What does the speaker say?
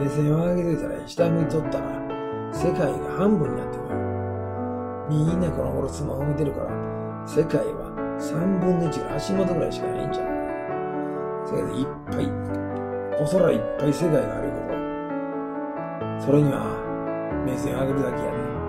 目線を上げてたら下向いとったら、世界が半分になってくる。みんなこの頃スマホ見てるから、世界は3分の1が足元ぐらいしかないんじゃないそれでいっぱい、お空いっぱい世界があること。それには、目線を上げるだけやね。